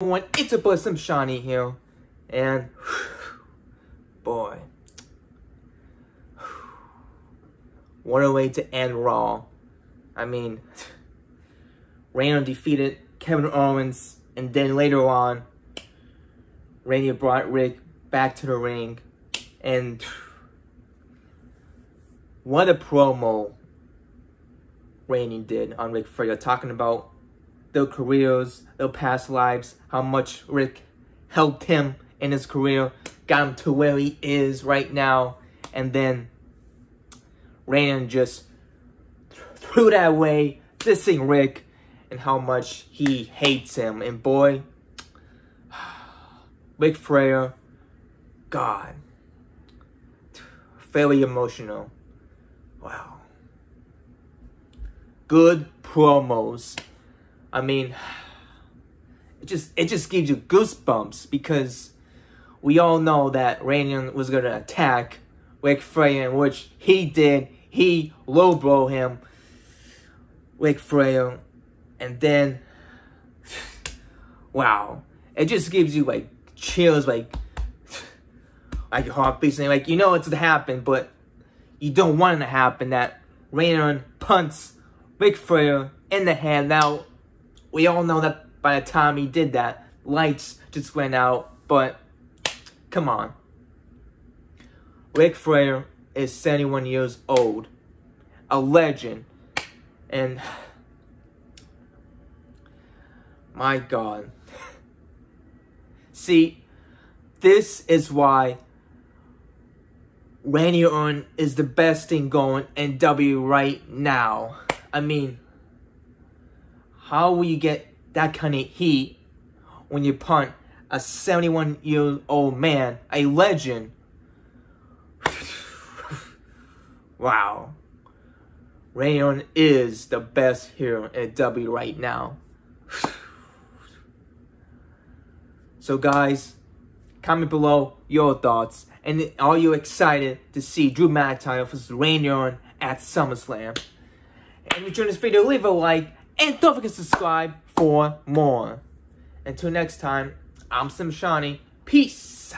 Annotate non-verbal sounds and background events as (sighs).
everyone, it's a boy Slim Shauny here, and (sighs) boy, (sighs) what a way to end Raw. I mean, (sighs) Randall defeated Kevin Owens, and then later on, Randy brought Ric back to the ring, and what a promo Randy did on Ric Flair, talking about their careers, their past lives, how much Ric helped him in his career, got him to where he is right now, and then Randy just threw that away, dissing Ric and how much he hates him. And boy, (sighs) Ric Flair, God, fairly emotional. Wow. Good promos. I mean, it just it just gives you goosebumps because we all know that Randy was gonna attack Ric Flair, which he did. He low blow him, Ric Flair, and then wow, it just gives you like chills, like like your heart beating, like you know it's gonna happen, but you don't want it to happen. That Randy punts Ric Flair in the hand. Now we all know that by the time he did that, lights just went out. But come on, Ric Flair is 71 years old, a legend, and my God. See, this is why Randy Orton is the best thing going in W right now. I mean, how will you get that kind of heat when you punt a 71 year old man, a legend? (sighs) wow. Randy Orton is the best hero in W right now. (sighs) So guys, comment below your thoughts. And are you excited to see Drew McIntyre versus Randy Orton at SummerSlam? And if you enjoyed this video, leave a like. And don't forget to subscribe for more. Until next time, I'm Slim Shauny. Peace.